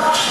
Oh!